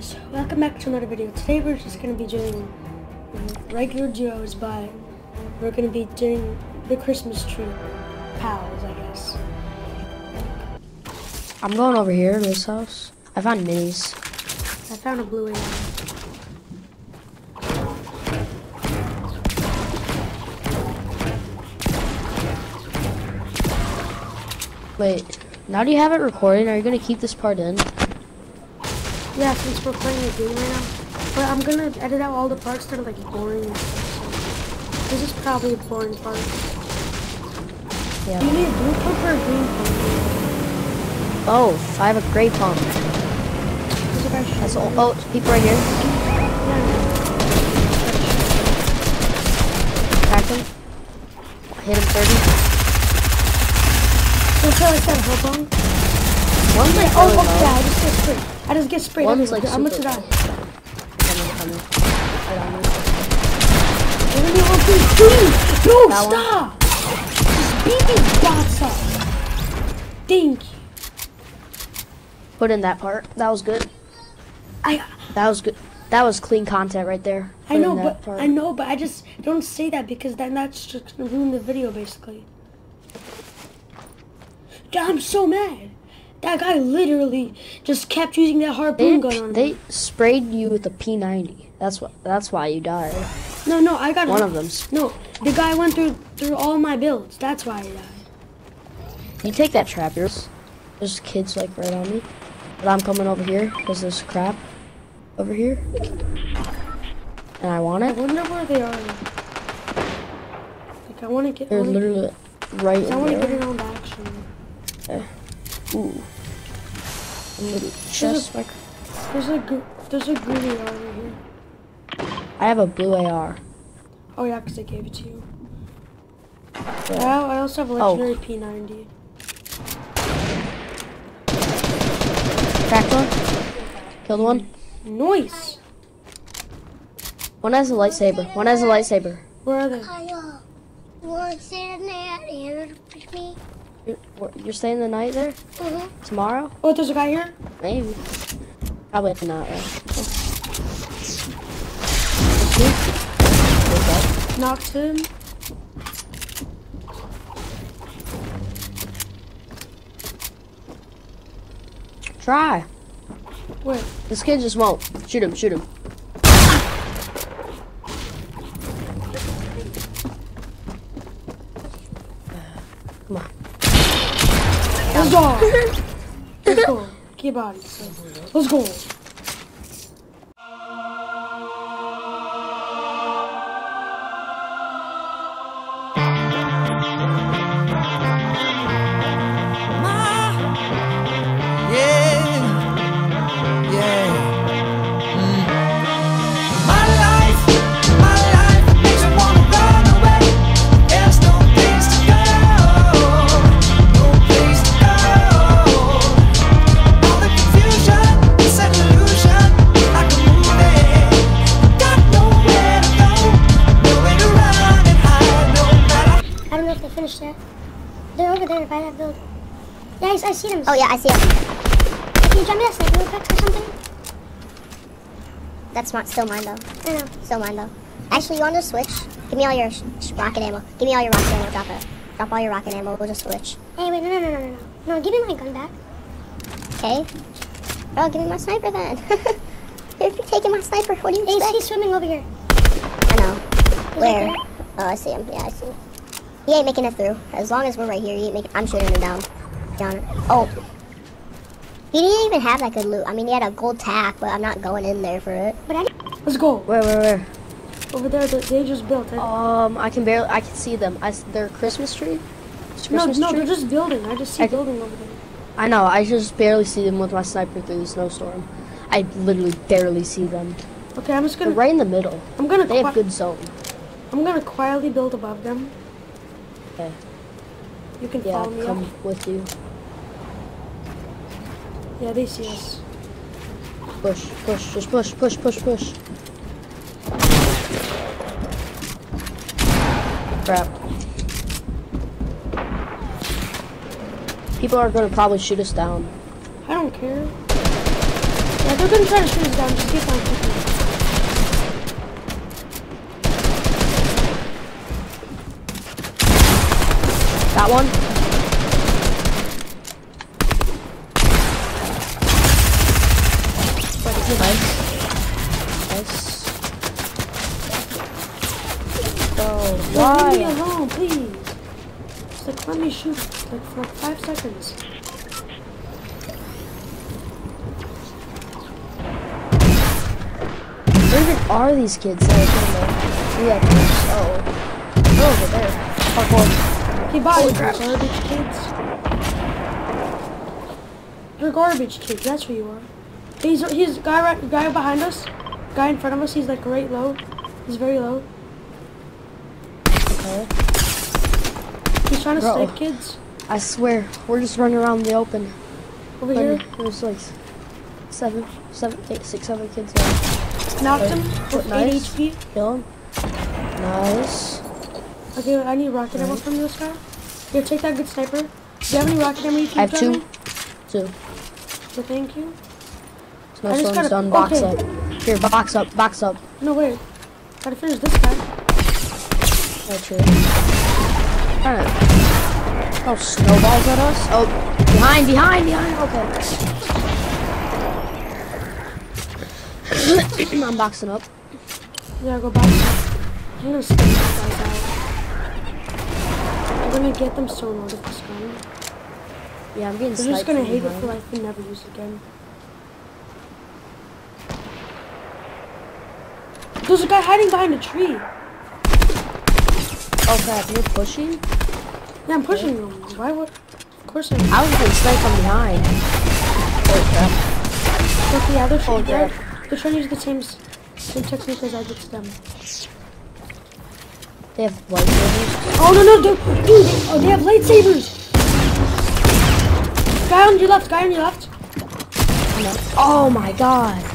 guys, welcome back to another video. Today we're just going to be doing um, regular duos, but we're going to be doing the Christmas tree pals, I guess. I'm going over here in this house. I found minis. I found a blue alien. Wait, now do you have it recording? Are you gonna keep this part in? Yeah, since we're playing a game right now. But I'm going to edit out all the parts that are like boring and stuff. So this is probably a boring part. Yeah. Do you need a blue pump or a green pump? Oh, I have a gray pump. There's a guy shooting That's all. Oh, people right here. Yeah, him. Hit him 30. Don't feel like that on. One's oh, like Oh, really oh, low. yeah, I just get sprayed. I just get sprayed. One's everywhere. like I'm gonna die. Coming, coming. Right on me. You're gonna be on three. No, That one? stop! Just beat these bots up. Thank you. Put in that part. That was good. I That was good. That was clean content right there. I know, but part. I know, but I just don't say that because then that's just gonna ruin the video, basically. I'm so mad. That guy literally just kept using that They, harpoon gun on they me. sprayed you with a P90. That's what. That's why you died. No, no, I got One of them. No, the guy went through through all my builds. That's why I died. You take that trap. Yours. There's kids like right on me. But I'm coming over here because there's crap over here. And I want it. I wonder where they are. Like I want to get. They're literally right I want to get in on the action. Ooh. Little chest. mic- There's a there's a green AR right here. I have a blue AR. Oh yeah, 'cause I gave it to you. Yeah. Wow, I also have a Oh. legendary P90. Cracked one. Killed one. Nice. One has a lightsaber. One has a lightsaber. Where are they? Kyle, you want to stay the night here with me? You're, you're staying the night there? Mm-hmm. Tomorrow? Oh, there's a guy here. Maybe. Probably not. Right? Knocked him. Try. Wait. This kid just won't. Shoot him, shoot him. Come on. Let's go. Let's go. Get body. Let's go. I, see them. Oh yeah, I see him. Can you jump me that sniper packs or something? That's not still mine though. I know. Still mine though. Actually, you want to switch? Give me all your rocket ammo. Give me all your rocket ammo. Drop it. Drop all your rocket ammo. We'll just switch. Hey, wait, no, no, no, no, no, no. No, give me my gun back. Okay? Bro, give me my sniper then. If you're taking my sniper, what do you Hey, he's, expect? he's swimming over here. I know. He's Where? right Oh, I see him. Yeah, I see him. He ain't making it through. As long as we're right here, he ain't making. I'm shooting him down. Down. Oh. He didn't even have that good loot. I mean, he had a gold tack, but I'm not going in there for it. But I Let's go. Where, where, where? Over there, they, they just built it. Um, I can barely, I can see them. I, s- their Christmas tree? It's no, no, tree? they're just building. I just see I- building over there. I know, I just barely see them with my sniper through the snowstorm. I literally barely see them. Okay, I'm just They're gonna. right in the middle. I'm gonna. They have good zone. I'm gonna quietly build above them. Okay. You can Yeah, follow me come up. with you. Yeah, they see us. Push, push, just push, push, push, push. Crap. People are gonna probably shoot us down. I don't care. Yeah, they're gonna try to shoot us down. Just keep on shooting. That one. Nice. Nice. Oh, Yo, leave me why? alone, please. Just like let me shoot like for like five seconds. Where even are these kids that are gonna Yeah, oh. They're over there. Parkour. Okay, bye, you garbage kids. You're garbage kids. That's who you are. He's he's guy right guy behind us, guy in front of us. He's like right low. He's very low. Okay. He's trying to Bro. kids I swear, we're just running around the open. over here. There's like seven, seven, eight, six, seven kids there. Knocked him with Nice. 8 HP. Kill him. Nice. Okay, I need rocket ammo from this guy. Here, take that good sniper. Do you have any rocket ammo you can I have two. me? Two. So thank you. Just one's gotta- done. Box okay. up. Here, box up, box up. No, wait. Gotta finish this guy. Oh, true. Alright. Oh, snowballs at us. Oh, behind, behind, behind. Okay. I'm boxing up. Yeah, go back. I'm gonna spam these guys out. I'm gonna get them so annoyed with this gun. Yeah, I'm getting They're just gonna hate it for life and never use it again. There's a guy hiding behind a tree. Oh crap, you're pushing? Yeah, I'm pushing him. Why would? Of course I am. I was getting sniped from behind. Oh crap. Look, yeah, they're trying, Oh, they're, they're trying to use the same, s- same technique as I did to them. They have lightsabers. Oh, no, no, dude, dude, oh, they have lightsabers. Guy on your left, guy on your left. Oh my god.